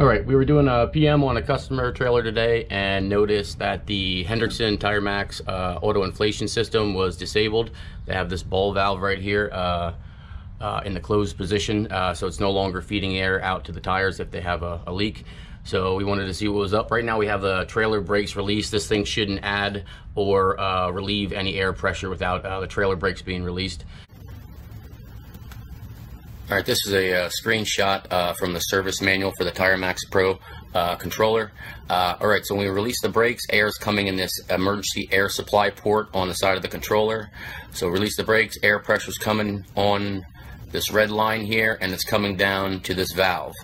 All right, we were doing a PM on a customer trailer today and noticed that the Hendrickson TIREMAAX uh, auto inflation system was disabled. They have this ball valve right here uh, uh, in the closed position, uh, so it's no longer feeding air out to the tires if they have a, a, leak. So we wanted to see what was up. Right now we have the trailer brakes released. This thing shouldn't add or uh, relieve any air pressure without uh, the trailer brakes being released. All right, this is a uh, screenshot uh, from the service manual for the TIREMAAX Pro uh, controller. Uh, all right, so when we release the brakes, air is coming in this emergency air supply port on the side of the controller. So release the brakes, air pressure is coming on this red line here, and it's coming down to this valve.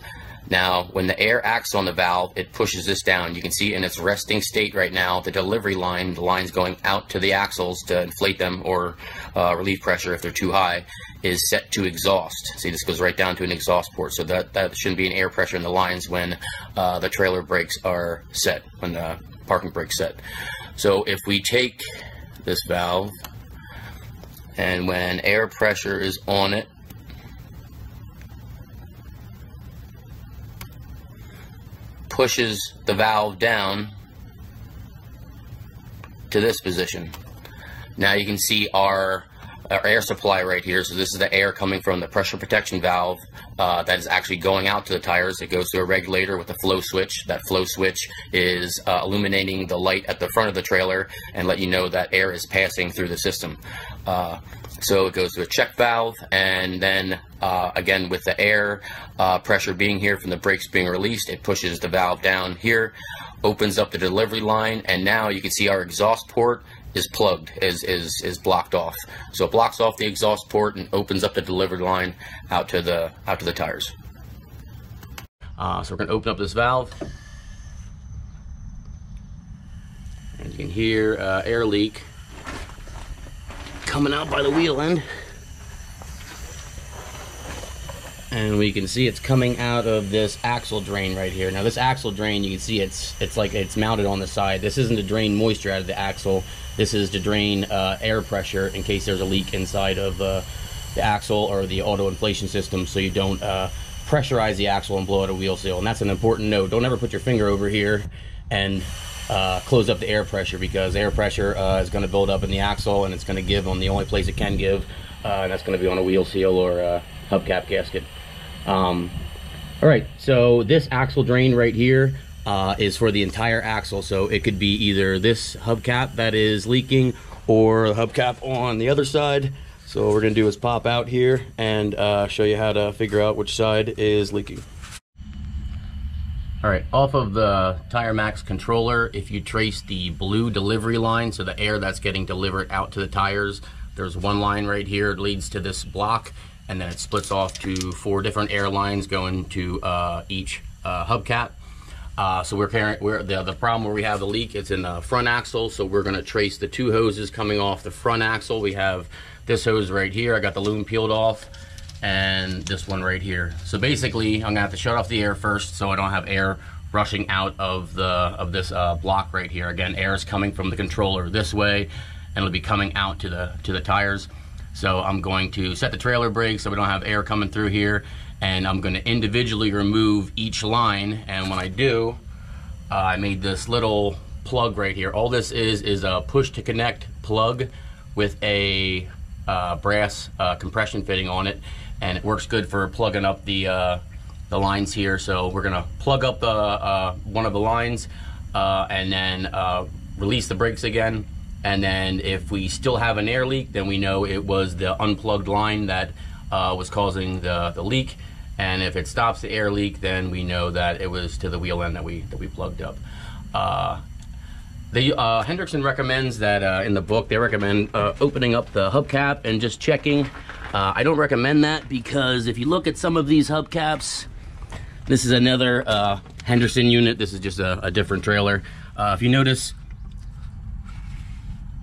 Now, when the air acts on the valve, it pushes this down. You can see in its resting state right now, the delivery line, the line's going out to the axles to inflate them or uh, relieve pressure if they're too high, is set to exhaust. See, this goes right down to an exhaust port, so that, that shouldn't be an air pressure in the lines when uh, the trailer brakes are set, when the parking brake's set. So if we take this valve, and when air pressure is on it, pushes the valve down to this position. Now you can see our, our air supply right here. So this is the air coming from the pressure protection valve uh, that is actually going out to the tires. It goes to a regulator with a flow switch. That flow switch is uh, illuminating the light at the front of the trailer and let you know that air is passing through the system. Uh, so it goes to a check valve, and then uh, again with the air uh, pressure being here from the brakes being released, it pushes the valve down here, opens up the delivery line, and now you can see our exhaust port is plugged, is, is, is blocked off. So it blocks off the exhaust port and opens up the delivery line out to the, out to the tires. Uh, so we're going to open up this valve. And you can hear uh, air leak coming out by the wheel end. And we can see it's coming out of this axle drain right here. Now this axle drain, you can see it's it's like it's mounted on the side. This isn't to drain moisture out of the axle. This is to drain uh, air pressure in case there's a leak inside of uh, the axle or the auto inflation system so you don't uh, pressurize the axle and blow out a wheel seal. And that's an important note. Don't ever put your finger over here and uh, close up the air pressure because air pressure uh, is going to build up in the axle and it's going to give on the only place it can give, uh, and that's going to be on a wheel seal or a hubcap gasket. Um, all right, so this axle drain right here uh, is for the entire axle, so it could be either this hubcap that is leaking or the hubcap on the other side. So what we're to do is pop out here and uh, show you how to figure out which side is leaking. All right, off of the TIREMAAX controller, if you trace the blue delivery line, so the air that's getting delivered out to the tires, there's one line right here, it leads to this block, and then it splits off to four different airlines going to uh, each uh, hubcap. Uh, so we're carrying, we're, the, the problem where we have the leak, it's in the front axle, so we're gonna trace the two hoses coming off the front axle. We have this hose right here, I got the loom peeled off, and this one right here. So basically, I'm gonna have to shut off the air first so I don't have air rushing out of the of this uh, block right here. Again, air is coming from the controller this way, and it'll be coming out to the to the tires. So I'm going to set the trailer brake so we don't have air coming through here, and I'm going to individually remove each line. And when I do, uh, I made this little plug right here. All this is is a push to connect plug with a uh, brass uh, compression fitting on it and it works good for plugging up the uh, the lines here. So we're gonna plug up the uh, one of the lines uh, and then release the brakes again. And then if we still have an air leak, then we know it was the unplugged line that uh, was causing the, the leak. And if it stops the air leak, then we know that it was to the wheel end that we that we plugged up. Uh, the uh, Hendrickson recommends that uh, in the book they recommend uh, opening up the hubcap and just checking uh, I don't recommend that because if you look at some of these hubcaps, this is another uh, Henderson unit. This is just a, a different trailer. Uh, if you notice,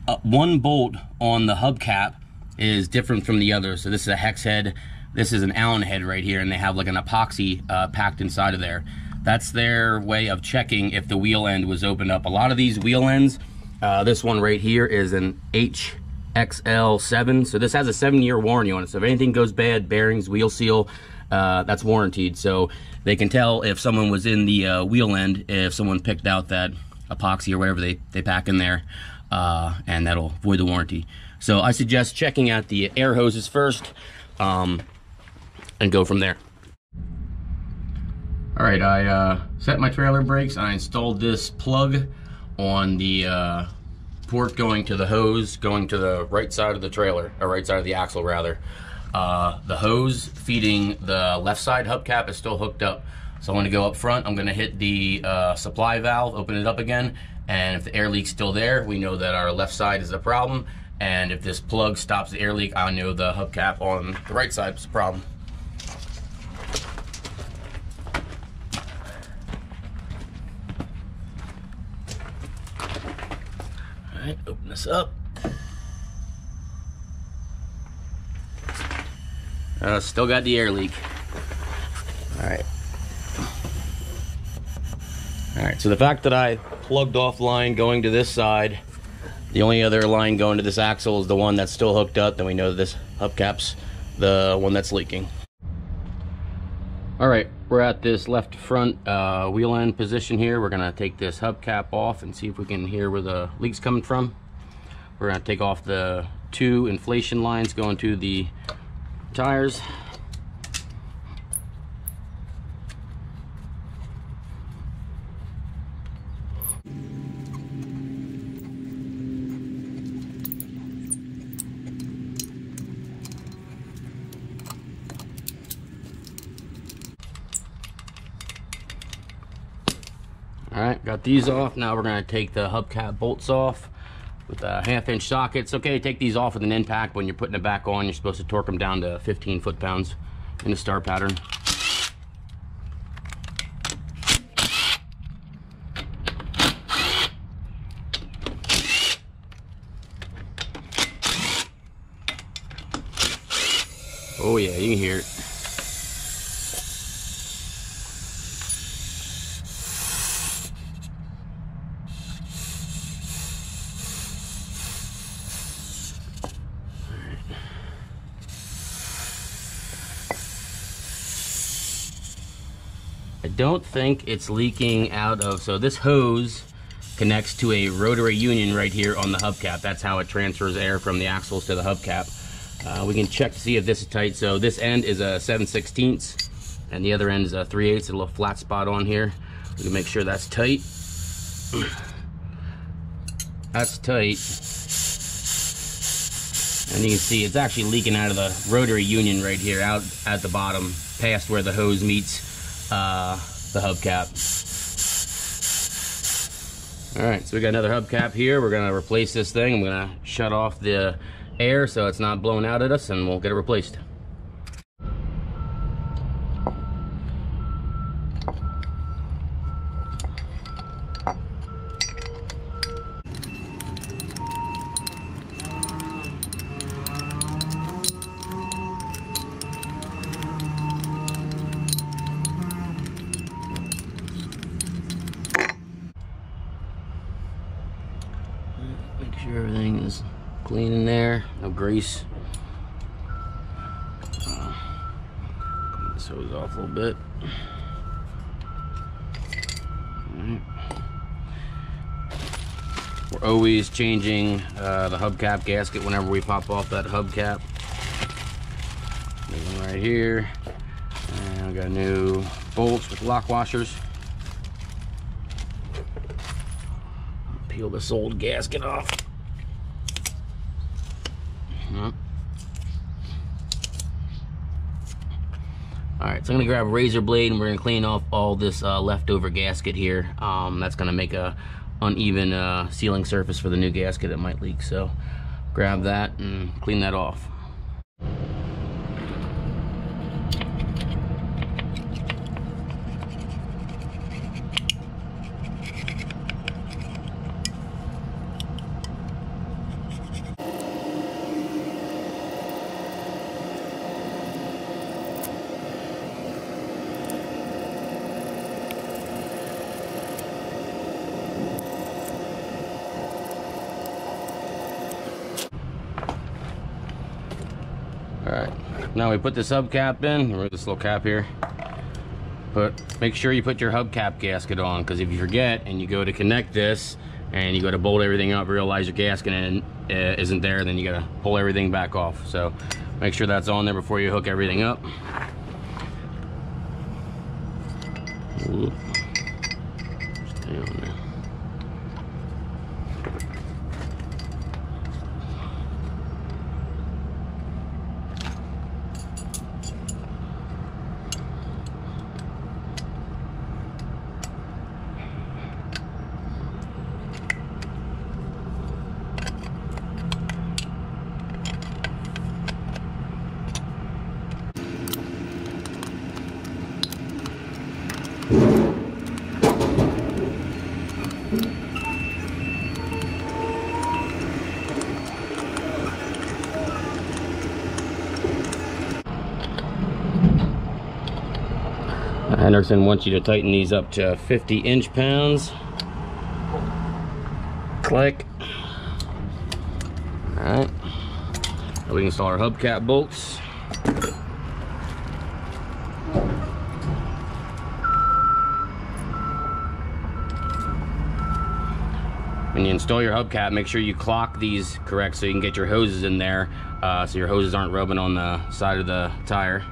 uh, one bolt on the hubcap is different from the other. So this is a hex head. This is an Allen head right here, and they have like an epoxy uh, packed inside of there. That's their way of checking if the wheel end was opened up. A lot of these wheel ends, uh, this one right here is an H XL7. So this has a seven year warranty on it. So if anything goes bad, bearings, wheel seal, uh, that's warranted. So they can tell if someone was in the uh, wheel end, if someone picked out that epoxy or whatever they, they pack in there, uh, and that'll void the warranty. So I suggest checking out the air hoses first um, and go from there. All right, I uh, set my trailer brakes. I installed this plug on the uh, port going to the hose, going to the right side of the trailer, or right side of the axle rather. Uh, the hose feeding the left side hubcap is still hooked up. So I'm gonna go up front, I'm gonna hit the uh, supply valve, open it up again, and if the air leak's still there, we know that our left side is a problem, and if this plug stops the air leak, I know the hubcap on the right side is a problem. All right, open this up. Uh, still got the air leak. All right. All right, so the fact that I plugged off line going to this side, the only other line going to this axle is the one that's still hooked up, then we know this hubcap's the one that's leaking. All right, we're at this left front uh, wheel end position here. We're gonna take this hubcap off and see if we can hear where the leak's coming from. We're gonna take off the two inflation lines going to the tires. All right, got these off. Now we're gonna take the hubcap bolts off with the half inch sockets. Okay, take these off with an impact. When you're putting it back on, you're supposed to torque them down to 15 foot-pounds in a star pattern. Oh yeah, you can hear it. Don't think it's leaking out of, so this hose connects to a rotary union right here on the hubcap. That's how it transfers air from the axles to the hubcap. Uh, we can check to see if this is tight. So this end is a 7 16 and the other end is a 3 8 a little flat spot on here. We can make sure that's tight. That's tight. And you can see it's actually leaking out of the rotary union right here, out at the bottom, past where the hose meets uh, the hubcap. All right, so we got another hubcap here. We're gonna replace this thing. I'm gonna shut off the air so it's not blowing out at us and we'll get it replaced. Clean in there, no grease. Uh, this hose off a little bit. Alright. We're always changing uh, the hubcap gasket whenever we pop off that hubcap. One right here. And we got new bolts with lock washers. Peel this old gasket off. All right, so I'm gonna grab a razor blade and we're gonna clean off all this uh, leftover gasket here. Um, that's gonna make a uneven uh, sealing surface for the new gasket that might leak. So grab that and clean that off. Now we put this hubcap in, remove this little cap here. Put, make sure you put your hubcap gasket on because if you forget and you go to connect this and you go to bolt everything up, realize your gasket uh, isn't there, then you gotta pull everything back off. So make sure that's on there before you hook everything up. Ooh. Stay on there. Henderson wants you to tighten these up to 50 inch pounds. Click. Alright. We can install our hubcap bolts. When you install your hubcap, make sure you clock these correct so you can get your hoses in there uh, so your hoses aren't rubbing on the side of the tire.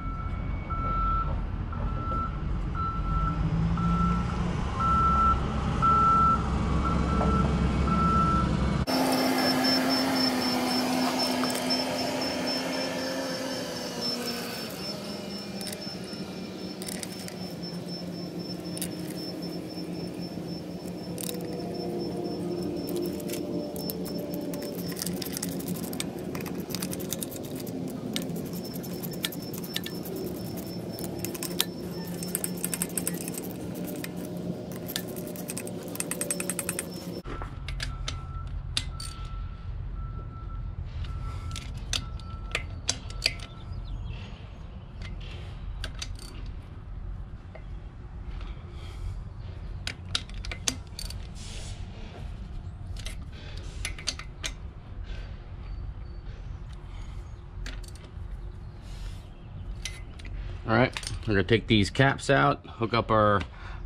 All right, we're gonna take these caps out, hook up our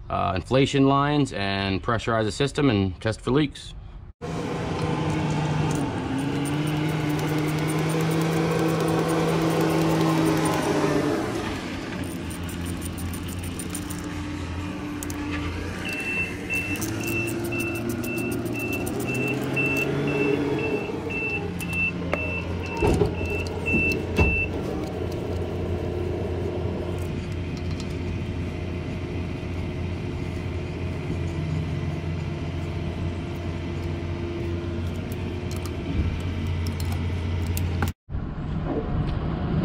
uh, inflation lines and pressurize the system and test for leaks.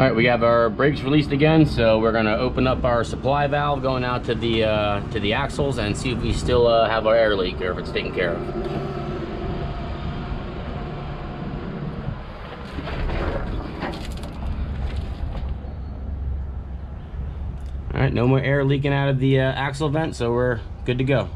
All right, we have our brakes released again, so we're gonna open up our supply valve going out to the uh, to the axles and see if we still uh, have our air leak or if it's taken care of. All right, no more air leaking out of the uh, axle vent, so we're good to go.